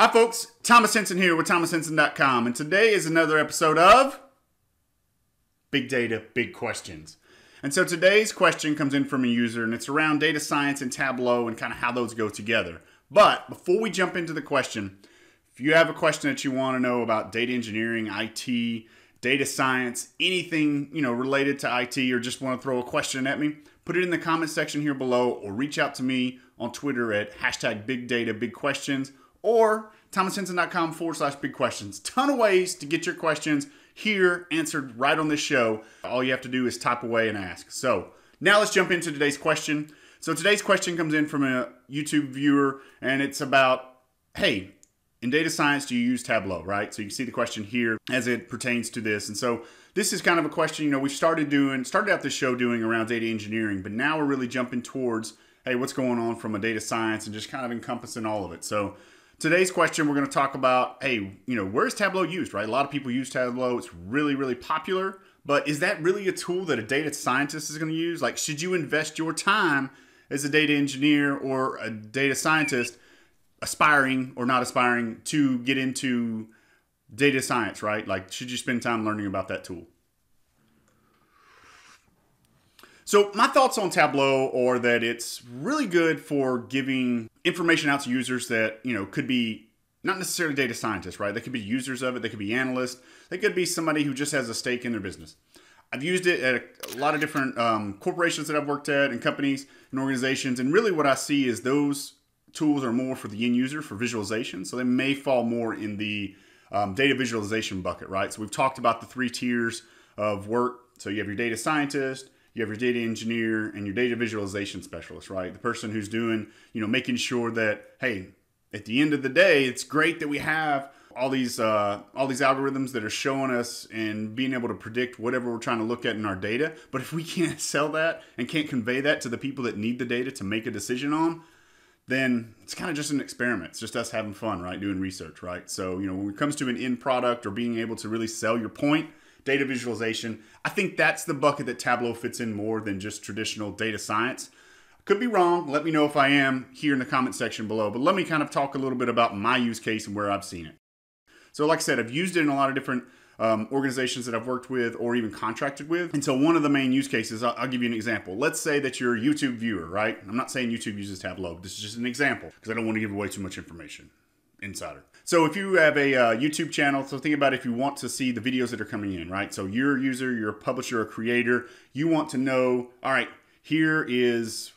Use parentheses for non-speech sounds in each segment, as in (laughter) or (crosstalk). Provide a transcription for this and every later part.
Hi, folks. Thomas Henson here with thomashenson.com, and today is another episode of Big Data, Big Questions. And so today's question comes in from a user, and it's around data science and Tableau and kind of how those go together. But before we jump into the question, if you have a question that you want to know about data engineering, IT, data science, anything you know related to IT, or just want to throw a question at me, put it in the comment section here below, or reach out to me on Twitter at hashtag Big Data Big Questions or thomashenson.com forward slash big questions. Ton of ways to get your questions here answered right on this show. All you have to do is type away and ask. So now let's jump into today's question. So today's question comes in from a YouTube viewer and it's about, hey, in data science, do you use Tableau, right? So you can see the question here as it pertains to this. And so this is kind of a question, you know, we started doing, started out this show doing around data engineering, but now we're really jumping towards, hey, what's going on from a data science and just kind of encompassing all of it. So Today's question, we're going to talk about, hey, you know, where's Tableau used, right? A lot of people use Tableau. It's really, really popular. But is that really a tool that a data scientist is going to use? Like, should you invest your time as a data engineer or a data scientist aspiring or not aspiring to get into data science, right? Like, should you spend time learning about that tool? So my thoughts on Tableau are that it's really good for giving information out to users that, you know, could be not necessarily data scientists, right? They could be users of it, they could be analysts, they could be somebody who just has a stake in their business. I've used it at a, lot of different um, corporations that I've worked at and companies and organizations. And really what I see is those tools are more for the end user for visualization. So they may fall more in the um, data visualization bucket, right? So we've talked about the three tiers of work. So you have your data scientist, you have your data engineer and your data visualization specialist, right? The person who's doing, you know, making sure that, hey, at the end of the day, it's great that we have all these uh, all these algorithms that are showing us and being able to predict whatever we're trying to look at in our data. But if we can't (laughs) sell that and can't convey that to the people that need the data to make a decision on, then it's kind of just an experiment. It's just us having fun, right? Doing research, right? So, you know, when it comes to an end product or being able to really sell your point, data visualization. I think that's the bucket that Tableau fits in more than just traditional data science. Could be wrong. Let me know if I am here in the comment section below. But let me kind of talk a little bit about my use case and where I've seen it. So, like I said, I've used it in a lot of different um, organizations that I've worked with or even contracted with. And so, one of the main use cases, I'll, I'll, give you an example. Let's say that you're a YouTube viewer, right? I'm not saying YouTube uses Tableau. This is just an example because I don't want to give away too much information. Insider. So if you have a uh, YouTube channel, so think about if you want to see the videos that are coming in, right? So you're a user, you're a publisher, a creator, you want to know, all right, here is,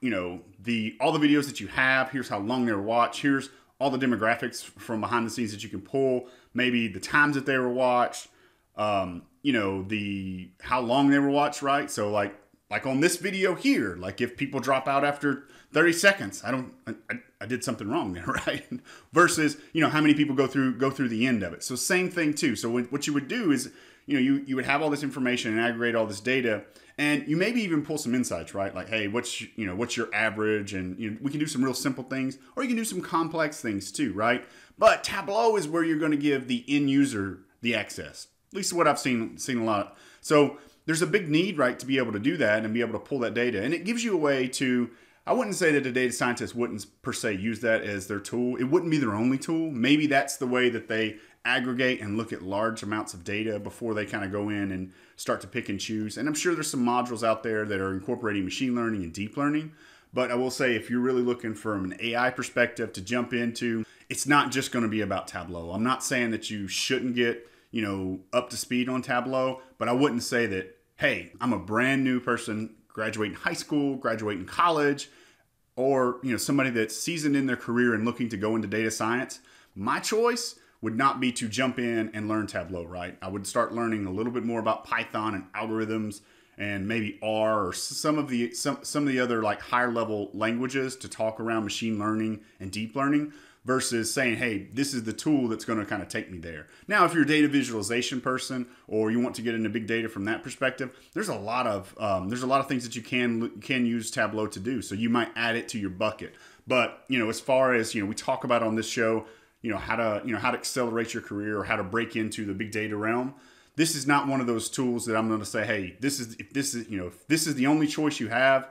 you know, the all the videos that you have, here's how long they were watched, here's all the demographics from behind the scenes that you can pull, maybe the times that they were watched, um, you know, the how long they were watched, right? So like like on this video here, like if people drop out after 30 seconds, I don't, I, I did something wrong there, (laughs) right? Versus, you know, how many people go through go through the end of it. So same thing too. So what you would do is, you know, you you would have all this information and aggregate all this data, and you maybe even pull some insights, right? Like, hey, what's you know what's your average, and you know, we can do some real simple things, or you can do some complex things too, right? But Tableau is where you're going to give the end user the access. At least what I've seen seen a lot. So there's a big need, right, to be able to do that and be able to pull that data, and it gives you a way to I wouldn't say that a data scientist wouldn't per se use that as their tool. It wouldn't be their only tool. Maybe that's the way that they aggregate and look at large amounts of data before they kind of go in and start to pick and choose. And I'm sure there's some modules out there that are incorporating machine learning and deep learning. But I will say, if you're really looking from an AI perspective to jump into, it's not just going to be about Tableau. I'm not saying that you shouldn't get, you know, up to speed on Tableau, but I wouldn't say that, hey, I'm a brand new person graduating high school, graduating college, or you know somebody that's seasoned in their career and looking to go into data science, my choice would not be to jump in and learn Tableau, right? I would start learning a little bit more about Python and algorithms and maybe R or some of the some some of the other like higher level languages to talk around machine learning and deep learning versus saying, hey, this is the tool that's going to kind of take me there. Now, if you're a data visualization person or you want to get into big data from that perspective, there's a lot of um, there's a lot of things that you can can use Tableau to do. So you might add it to your bucket. But you know, as far as you know, we talk about on this show, you know how to you know how to accelerate your career or how to break into the big data realm. This is not one of those tools that I'm going to say, hey, this is if this is you know if this is the only choice you have.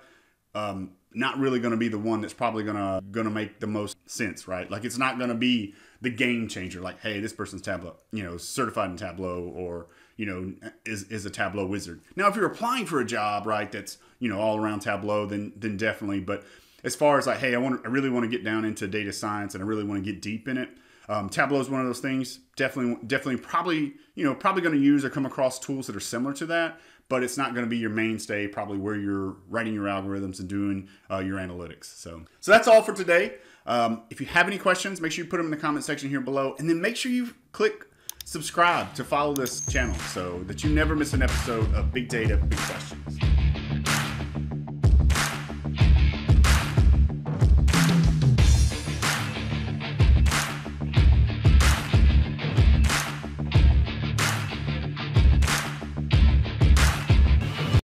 Um, not really going to be the one that's probably going to going to make the most sense, right? Like it's not going to be the game changer. Like, hey, this person's Tableau, you know, certified in Tableau, or you know, is is a Tableau wizard. Now, if you're applying for a job, right, that's you know all around Tableau, then then definitely. But as far as like, hey, I want, I really want to get down into data science, and I really want to get deep in it. Um, Tableau is one of those things. Definitely, definitely, probably, you know, probably going to use or come across tools that are similar to that, but it's not going to be your mainstay. Probably where you're writing your algorithms and doing uh, your analytics. So, so that's all for today. Um, if you have any questions, make sure you put them in the comment section here below, and then make sure you click subscribe to follow this channel so that you never miss an episode of Big Data, Big Questions.